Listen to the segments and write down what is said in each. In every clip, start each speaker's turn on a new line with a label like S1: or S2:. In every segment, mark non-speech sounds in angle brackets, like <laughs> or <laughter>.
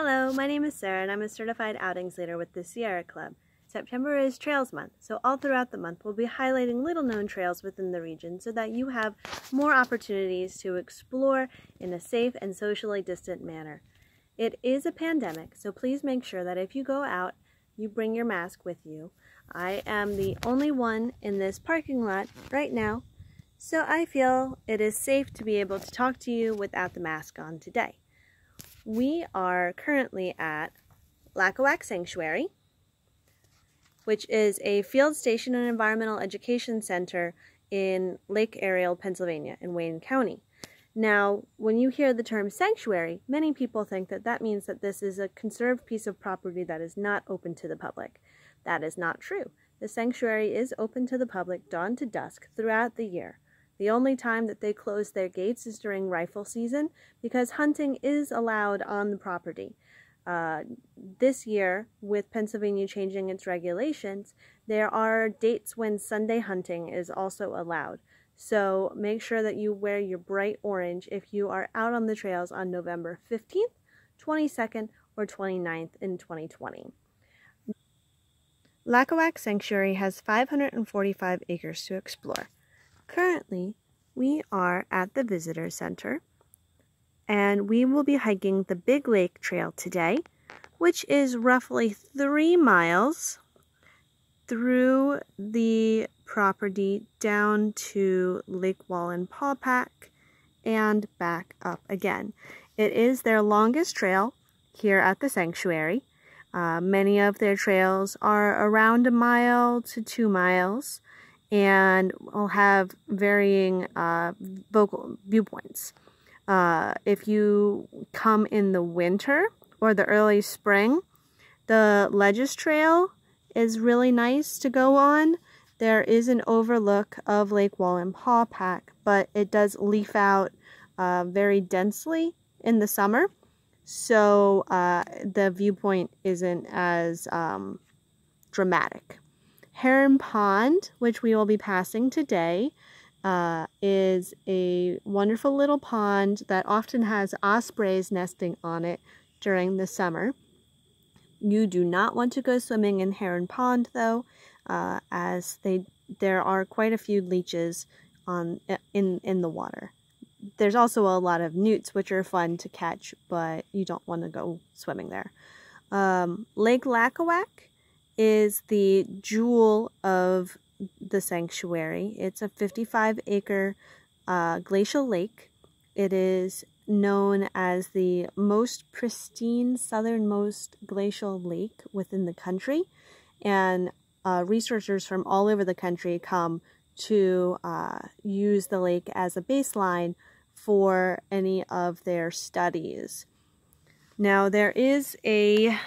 S1: Hello, my name is Sarah and I'm a certified outings leader with the Sierra Club. September is Trails Month, so all throughout the month we'll be highlighting little known trails within the region so that you have more opportunities to explore in a safe and socially distant manner. It is a pandemic, so please make sure that if you go out, you bring your mask with you. I am the only one in this parking lot right now, so I feel it is safe to be able to talk to you without the mask on today. We are currently at Lacawac Sanctuary, which is a field station and environmental education center in Lake Ariel, Pennsylvania, in Wayne County. Now, when you hear the term sanctuary, many people think that that means that this is a conserved piece of property that is not open to the public. That is not true. The sanctuary is open to the public dawn to dusk throughout the year. The only time that they close their gates is during rifle season because hunting is allowed on the property. Uh, this year, with Pennsylvania changing its regulations, there are dates when Sunday hunting is also allowed. So make sure that you wear your bright orange if you are out on the trails on November 15th, 22nd, or 29th in 2020. Lacawac Sanctuary has 545 acres to explore. Currently, we are at the Visitor Center and we will be hiking the Big Lake Trail today, which is roughly three miles through the property down to Lake Wallenpaupack and Paw Pack and back up again. It is their longest trail here at the sanctuary. Uh, many of their trails are around a mile to two miles and will have varying uh, vocal viewpoints. Uh, if you come in the winter or the early spring, the Ledges Trail is really nice to go on. There is an overlook of Lake Wallenpaupack, but it does leaf out uh, very densely in the summer, so uh, the viewpoint isn't as um, dramatic. Heron Pond, which we will be passing today, uh, is a wonderful little pond that often has ospreys nesting on it during the summer. You do not want to go swimming in Heron Pond though, uh, as they there are quite a few leeches on in in the water. There's also a lot of newts which are fun to catch, but you don't want to go swimming there. Um, Lake Lacawac is the jewel of the sanctuary. It's a 55 acre uh, glacial lake. It is known as the most pristine southernmost glacial lake within the country. And uh, researchers from all over the country come to uh, use the lake as a baseline for any of their studies. Now, there is a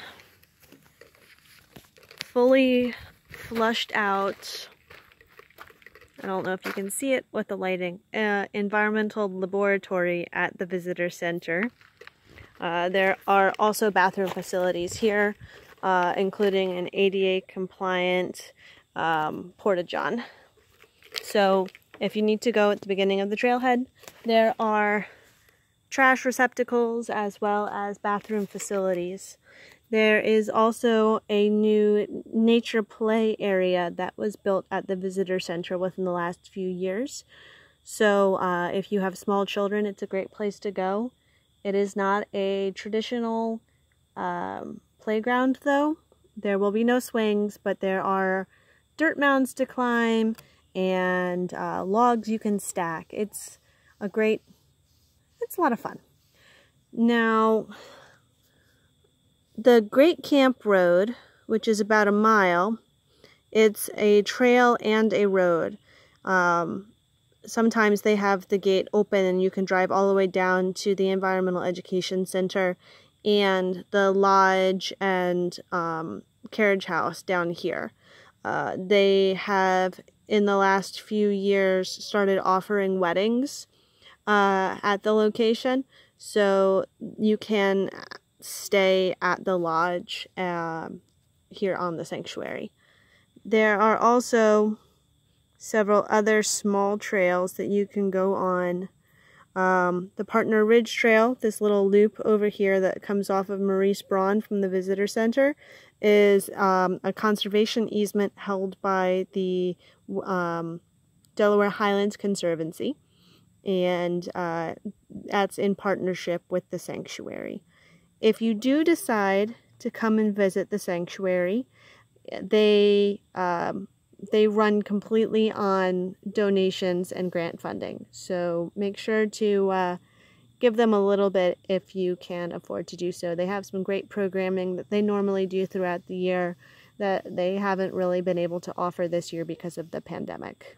S1: fully flushed out, I don't know if you can see it with the lighting, uh, environmental laboratory at the visitor center. Uh, there are also bathroom facilities here, uh, including an ADA compliant um, porta-john. So if you need to go at the beginning of the trailhead, there are trash receptacles as well as bathroom facilities. There is also a new nature play area that was built at the visitor center within the last few years. So uh, if you have small children, it's a great place to go. It is not a traditional um, playground though. There will be no swings, but there are dirt mounds to climb and uh, logs you can stack. It's a great, it's a lot of fun. Now, the Great Camp Road, which is about a mile, it's a trail and a road. Um, sometimes they have the gate open and you can drive all the way down to the Environmental Education Center and the lodge and um, carriage house down here. Uh, they have, in the last few years, started offering weddings uh, at the location. So you can stay at the lodge um, here on the sanctuary. There are also several other small trails that you can go on Um, the Partner Ridge Trail, this little loop over here that comes off of Maurice Braun from the Visitor Center, is um, a conservation easement held by the um, Delaware Highlands Conservancy, and uh, that's in partnership with the sanctuary. If you do decide to come and visit the sanctuary, they um, they run completely on donations and grant funding. So make sure to uh, give them a little bit if you can afford to do so. They have some great programming that they normally do throughout the year that they haven't really been able to offer this year because of the pandemic.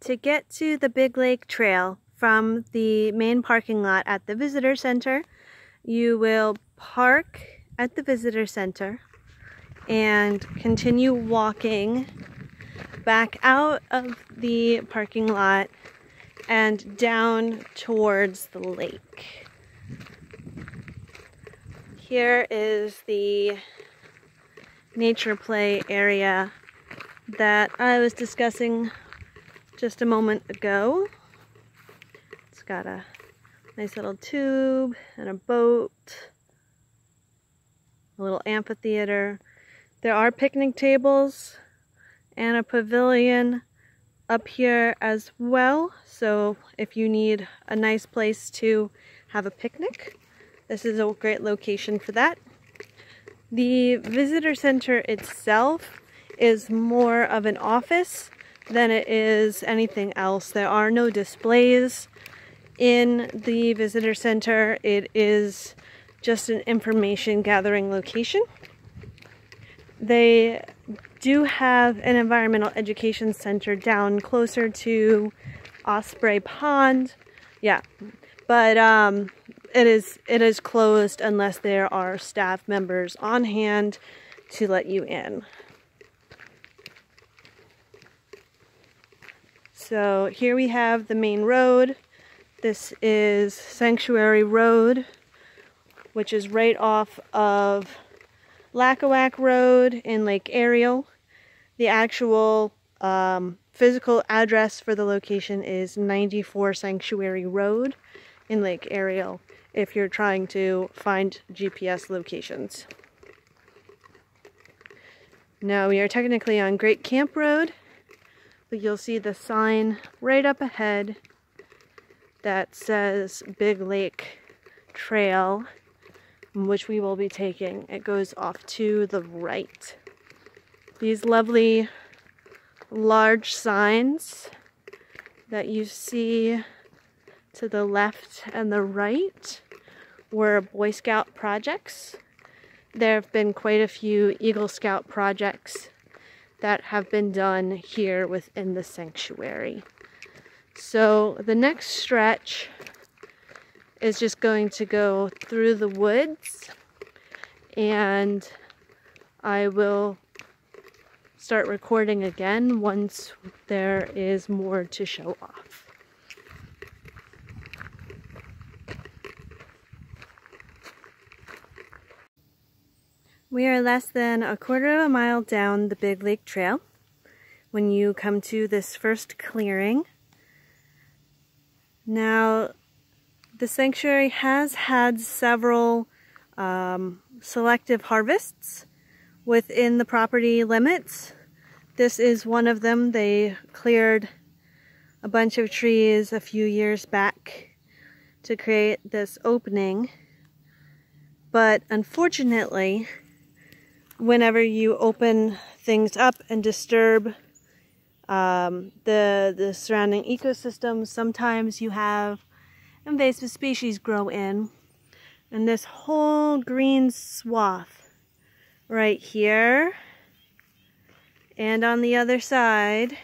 S1: To get to the Big Lake Trail from the main parking lot at the visitor center, you will park at the visitor center and continue walking back out of the parking lot and down towards the lake. Here is the nature play area that I was discussing just a moment ago. It's got a nice little tube and a boat, a little amphitheater, there are picnic tables and a pavilion up here as well. So if you need a nice place to have a picnic, this is a great location for that. The visitor center itself is more of an office than it is anything else. There are no displays in the visitor center. It is just an information gathering location. They do have an environmental education center down closer to Osprey Pond. Yeah, but um, it is it is closed unless there are staff members on hand to let you in. So here we have the main road. This is Sanctuary Road, which is right off of Lacawac Road in Lake Ariel. The actual um, physical address for the location is 94 Sanctuary Road in Lake Ariel if you're trying to find GPS locations. Now we are technically on Great Camp Road, but you'll see the sign right up ahead that says Big Lake Trail which we will be taking. It goes off to the right. These lovely large signs that you see to the left and the right were Boy Scout projects. There have been quite a few Eagle Scout projects that have been done here within the sanctuary. So the next stretch is just going to go through the woods and I will start recording again once there is more to show off. We are less than a quarter of a mile down the Big Lake Trail when you come to this first clearing. Now, the sanctuary has had several um, selective harvests within the property limits. This is one of them. They cleared a bunch of trees a few years back to create this opening. But unfortunately, whenever you open things up and disturb um, the, the surrounding ecosystem, sometimes you have invasive species grow in. And this whole green swath right here and on the other side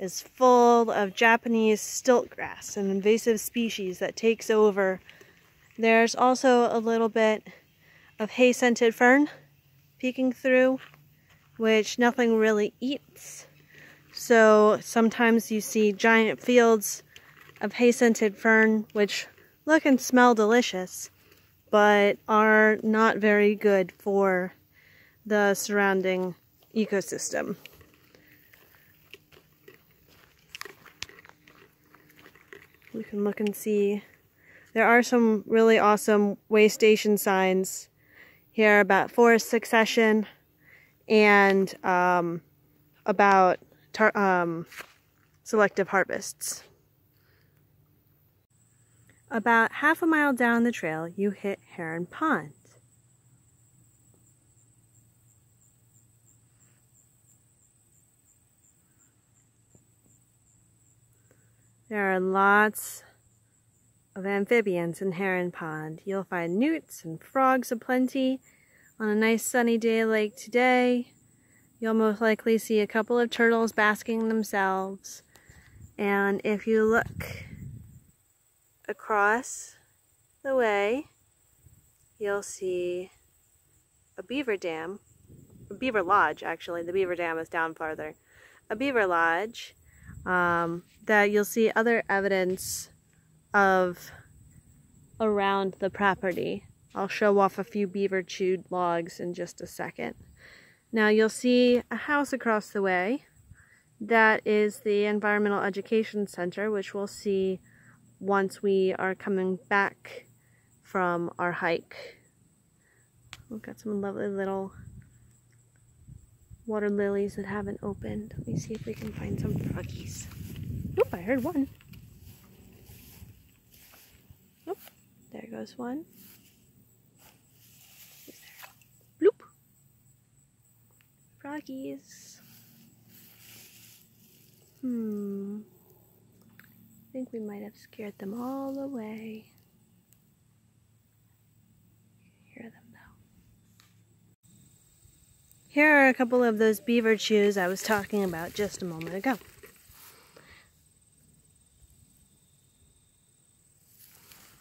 S1: is full of Japanese stiltgrass, an invasive species that takes over. There's also a little bit of hay-scented fern peeking through, which nothing really eats. So sometimes you see giant fields of hay-scented fern, which look and smell delicious, but are not very good for the surrounding ecosystem. We can look and see. There are some really awesome way station signs here about forest succession and um, about um, selective harvests. About half a mile down the trail, you hit Heron Pond. There are lots of amphibians in Heron Pond. You'll find newts and frogs aplenty. On a nice sunny day like today, you'll most likely see a couple of turtles basking themselves. And if you look across the way, you'll see a beaver dam, a beaver lodge actually, the beaver dam is down farther, a beaver lodge um, that you'll see other evidence of around the property. I'll show off a few beaver chewed logs in just a second. Now you'll see a house across the way. That is the Environmental Education Center, which we'll see once we are coming back from our hike. We've got some lovely little water lilies that haven't opened. Let me see if we can find some froggies. Oop, I heard one. Oop, there goes one. Froggies. Hmm. I think we might have scared them all away. Hear them though. Here are a couple of those beaver chews I was talking about just a moment ago.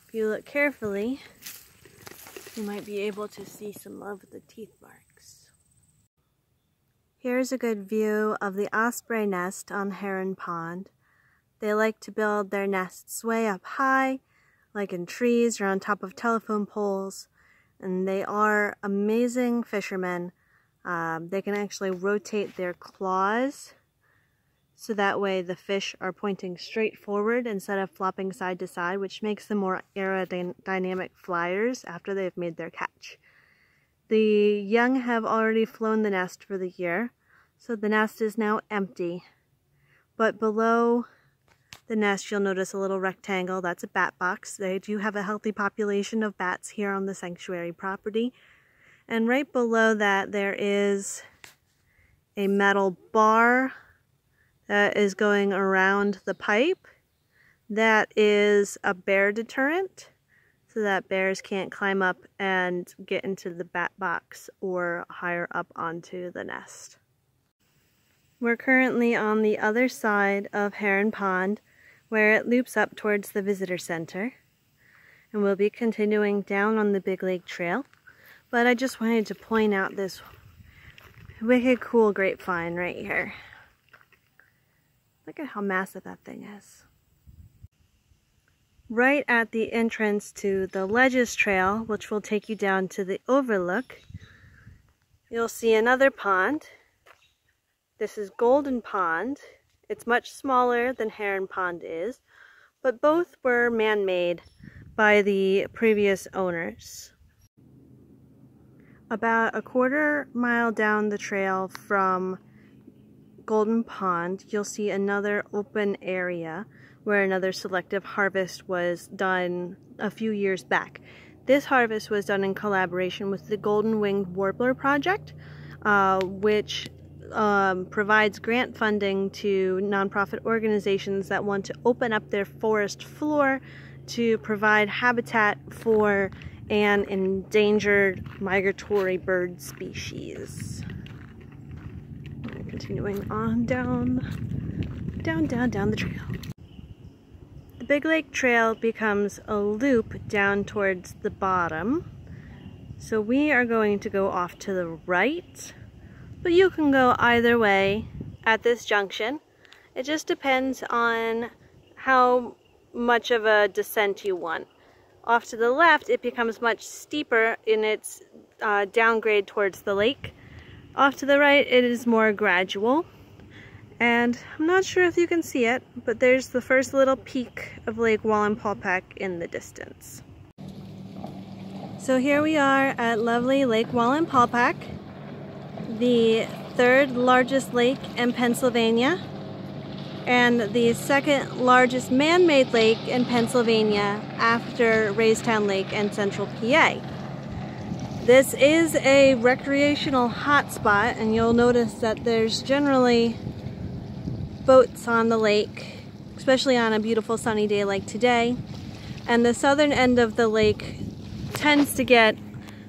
S1: If you look carefully, you might be able to see some of the teeth marks. Here's a good view of the osprey nest on Heron Pond. They like to build their nests way up high, like in trees or on top of telephone poles, and they are amazing fishermen um, they can actually rotate their claws so that way the fish are pointing straight forward instead of flopping side to side, which makes them more aerodynamic flyers after they've made their catch. The young have already flown the nest for the year, so the nest is now empty. But below the nest, you'll notice a little rectangle. That's a bat box. They do have a healthy population of bats here on the sanctuary property. And right below that there is a metal bar that is going around the pipe. That is a bear deterrent so that bears can't climb up and get into the bat box or higher up onto the nest. We're currently on the other side of Heron Pond where it loops up towards the visitor center and we'll be continuing down on the Big Lake Trail. But I just wanted to point out this wicked cool grapevine right here. Look at how massive that thing is. Right at the entrance to the Ledges Trail, which will take you down to the overlook, you'll see another pond. This is Golden Pond. It's much smaller than Heron Pond is, but both were man-made by the previous owners. About a quarter mile down the trail from Golden Pond, you'll see another open area where another selective harvest was done a few years back. This harvest was done in collaboration with the Golden Winged Warbler Project, uh, which um, provides grant funding to nonprofit organizations that want to open up their forest floor to provide habitat for an endangered migratory bird species. Continuing on down, down, down, down the trail. Big Lake Trail becomes a loop down towards the bottom. So we are going to go off to the right, but you can go either way at this junction. It just depends on how much of a descent you want. Off to the left, it becomes much steeper in its uh, downgrade towards the lake. Off to the right, it is more gradual. And I'm not sure if you can see it, but there's the first little peak of Lake Wallenpaupack in the distance. So here we are at lovely Lake Wallenpaupack, the third largest lake in Pennsylvania and the second largest man-made lake in Pennsylvania after Raystown Lake and Central PA. This is a recreational hotspot and you'll notice that there's generally boats on the lake, especially on a beautiful sunny day like today. And the southern end of the lake tends to get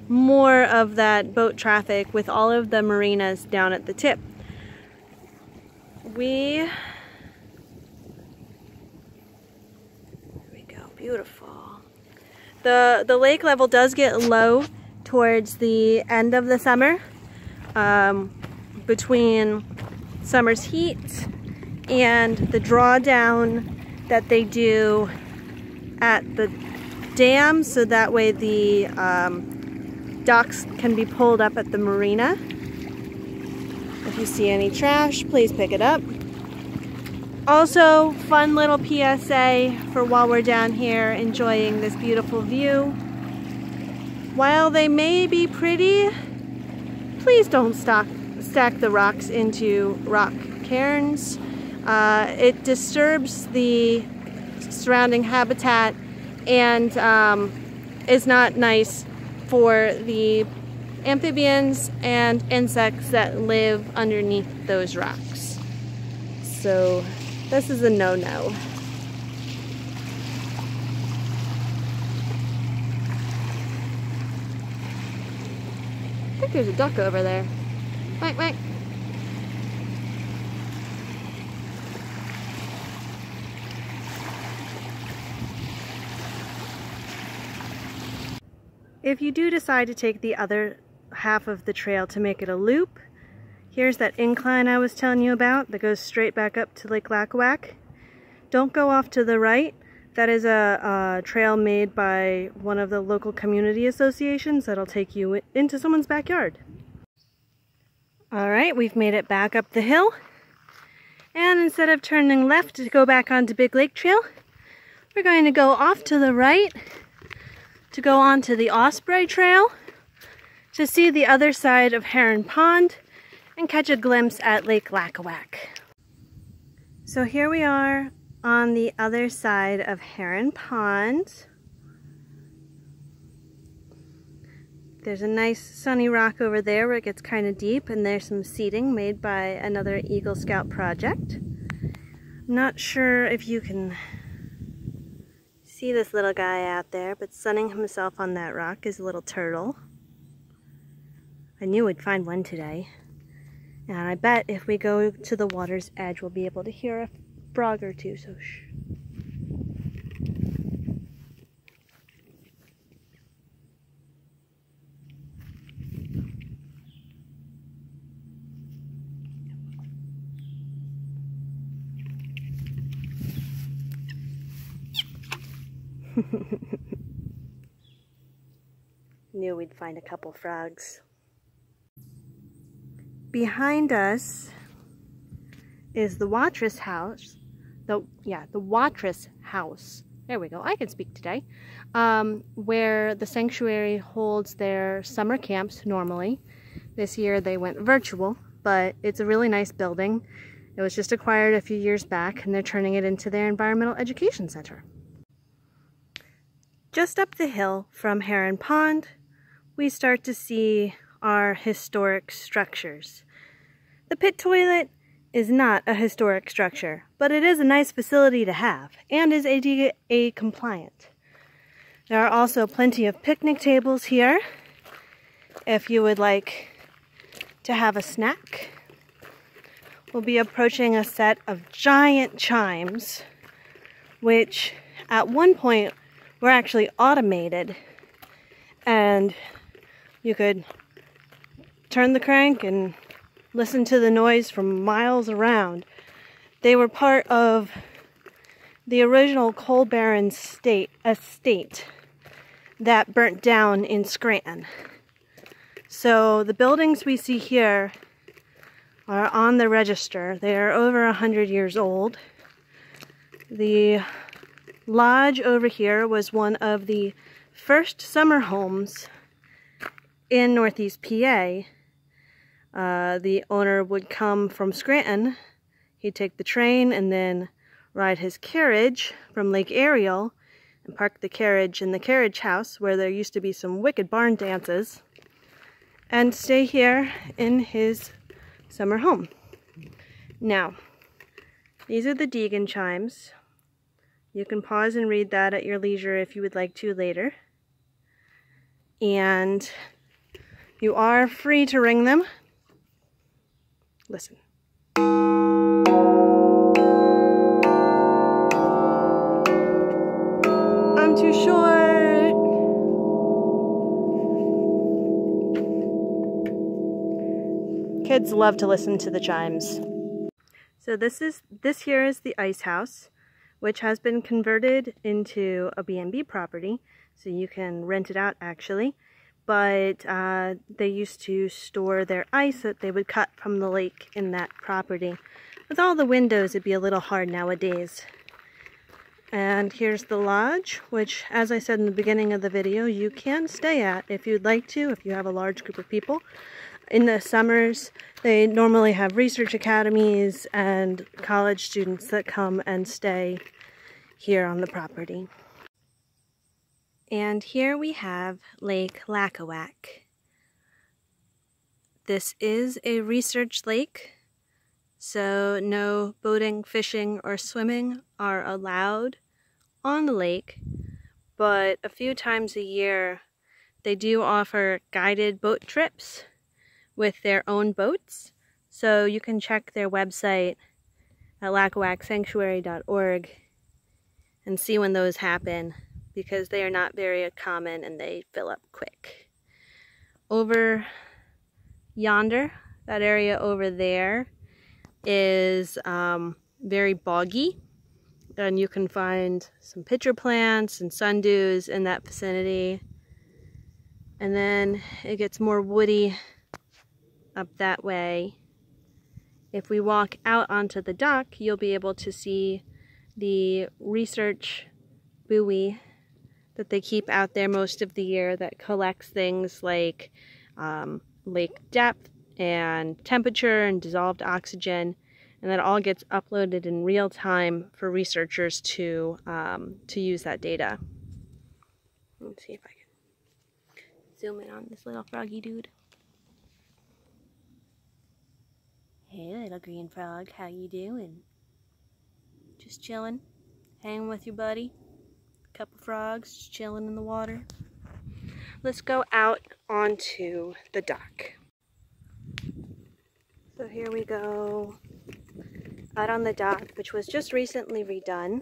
S1: more of that boat traffic with all of the marinas down at the tip. We, there we go, beautiful. The, the lake level does get low towards the end of the summer, um, between summer's heat and the drawdown that they do at the dam so that way the um, docks can be pulled up at the marina. If you see any trash, please pick it up. Also, fun little PSA for while we're down here enjoying this beautiful view. While they may be pretty, please don't stock, stack the rocks into rock cairns. Uh, it disturbs the surrounding habitat and um, is not nice for the amphibians and insects that live underneath those rocks. So this is a no-no. I think there's a duck over there. Wait, wait. If you do decide to take the other half of the trail to make it a loop, here's that incline I was telling you about that goes straight back up to Lake Lacawac. Don't go off to the right that is a, a, trail made by one of the local community associations that'll take you into someone's backyard. Alright, we've made it back up the hill. And instead of turning left to go back onto Big Lake Trail, we're going to go off to the right to go onto the Osprey Trail to see the other side of Heron Pond and catch a glimpse at Lake Lacawac. So here we are on the other side of Heron Pond. There's a nice sunny rock over there where it gets kind of deep and there's some seating made by another Eagle Scout project. Not sure if you can see this little guy out there, but sunning himself on that rock is a little turtle. I knew we'd find one today. And I bet if we go to the water's edge, we'll be able to hear a frog or two, so shh. <laughs> Knew we'd find a couple frogs. Behind us is the Watrous house. The yeah, the Watrous house. There we go. I can speak today. Um, where the sanctuary holds their summer camps normally. This year they went virtual, but it's a really nice building. It was just acquired a few years back and they're turning it into their environmental education center. Just up the hill from Heron Pond, we start to see our historic structures. The pit toilet is not a historic structure, but it is a nice facility to have and is ADA compliant. There are also plenty of picnic tables here if you would like to have a snack. We'll be approaching a set of giant chimes, which at one point were actually automated and you could turn the crank and listen to the noise from miles around. They were part of the original coal baron state estate that burnt down in Scranton. So the buildings we see here are on the register. They are over a hundred years old. The lodge over here was one of the first summer homes in Northeast PA. Uh, the owner would come from Scranton. He'd take the train and then ride his carriage from Lake Ariel and park the carriage in the carriage house where there used to be some wicked barn dances and stay here in his summer home. Now, these are the Deegan chimes. You can pause and read that at your leisure if you would like to later. And you are free to ring them. Listen. I'm too short. Kids love to listen to the chimes. So this is this here is the ice house, which has been converted into a B&B property, so you can rent it out actually but uh, they used to store their ice that they would cut from the lake in that property. With all the windows, it'd be a little hard nowadays. And here's the lodge, which, as I said in the beginning of the video, you can stay at if you'd like to, if you have a large group of people. In the summers, they normally have research academies and college students that come and stay here on the property. And here we have Lake Lacawac. This is a research lake, so no boating, fishing, or swimming are allowed on the lake, but a few times a year they do offer guided boat trips with their own boats, so you can check their website at lacawacsanctuary.org and see when those happen because they are not very common and they fill up quick. Over yonder, that area over there is um, very boggy and you can find some pitcher plants and sundews in that vicinity. And then it gets more woody up that way. If we walk out onto the dock, you'll be able to see the research buoy that they keep out there most of the year that collects things like um, lake depth and temperature and dissolved oxygen and that all gets uploaded in real time for researchers to um, to use that data. Let's see if I can zoom in on this little froggy dude. Hey little green frog, how you doing? Just chilling, hanging with your buddy couple frogs just chilling in the water. Let's go out onto the dock. So here we go out on the dock, which was just recently redone.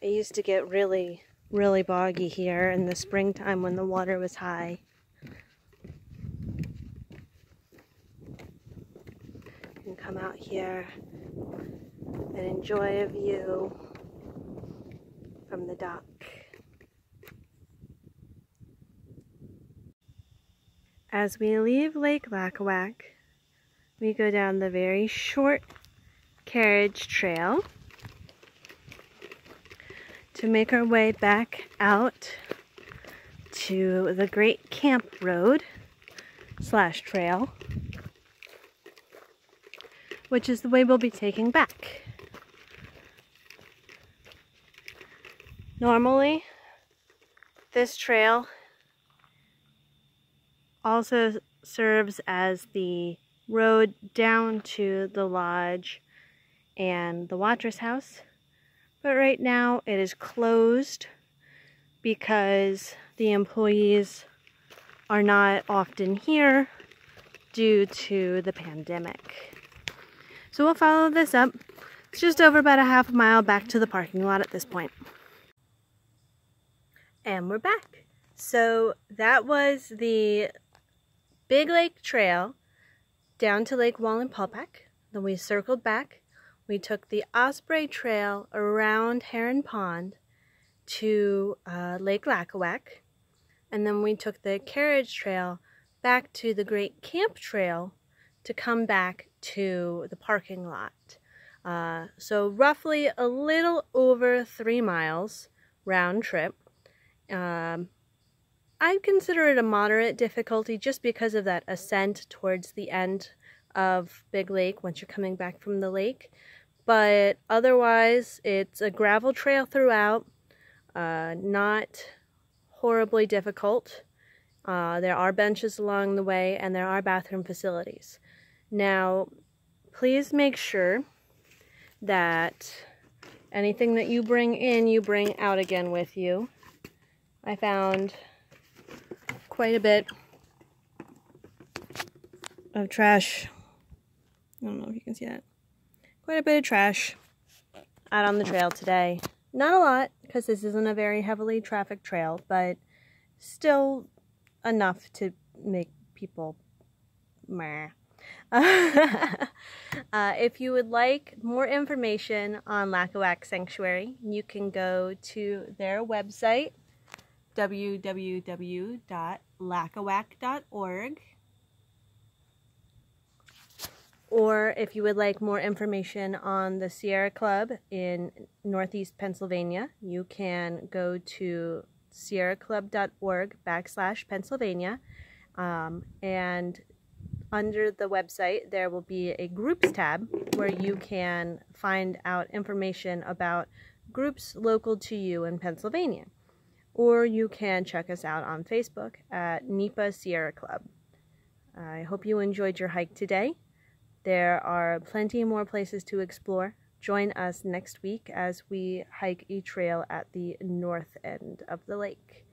S1: It used to get really, really boggy here in the springtime when the water was high. You can come out here and enjoy a view from the dock. As we leave Lake Lacawac, we go down the very short carriage trail to make our way back out to the Great Camp Road slash trail, which is the way we'll be taking back. Normally, this trail also serves as the road down to the lodge and the watcher's house. But right now it is closed because the employees are not often here due to the pandemic. So we'll follow this up. It's just over about a half a mile back to the parking lot at this point. And we're back. So that was the Big Lake Trail down to Lake Wallenpaupack. Then we circled back. We took the Osprey Trail around Heron Pond to uh, Lake Lacawac. And then we took the carriage trail back to the Great Camp Trail to come back to the parking lot. Uh, so roughly a little over three miles round trip. Um, I'd consider it a moderate difficulty just because of that ascent towards the end of Big Lake once you're coming back from the lake. But otherwise, it's a gravel trail throughout, uh, not horribly difficult. Uh, there are benches along the way and there are bathroom facilities. Now, please make sure that anything that you bring in, you bring out again with you. I found quite a bit of trash. I don't know if you can see that. Quite a bit of trash out on the trail today. Not a lot, because this isn't a very heavily trafficked trail, but still enough to make people meh. <laughs> uh, if you would like more information on Lacawac Sanctuary, you can go to their website, www.lacawac.org. Or if you would like more information on the Sierra Club in Northeast Pennsylvania, you can go to sierraclub.org backslash Pennsylvania. Um, and under the website, there will be a groups tab where you can find out information about groups local to you in Pennsylvania. Or you can check us out on Facebook at NEPA Sierra Club. I hope you enjoyed your hike today. There are plenty more places to explore. Join us next week as we hike a trail at the north end of the lake.